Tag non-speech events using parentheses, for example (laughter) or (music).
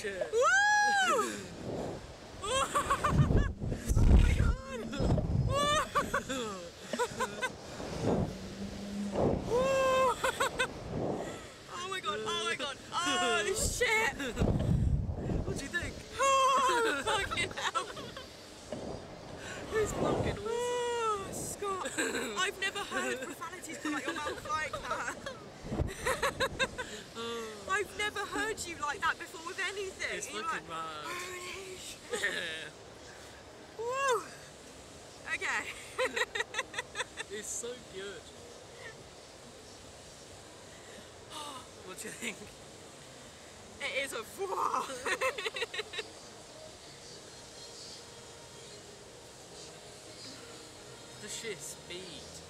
shit. Woo! oh my god! Oh my god, oh my god, oh shit! What do you think? Oh, fucking hell! It's fucking awesome. Oh, Scott, I've never heard profanities come out your mouth like that. I've heard you like that before with anything. It's You're fucking like, mad. Yeah. (laughs) Woo! Okay. (laughs) It's so good. (gasps) What do you think? It is a wow. (laughs) The sheer speed.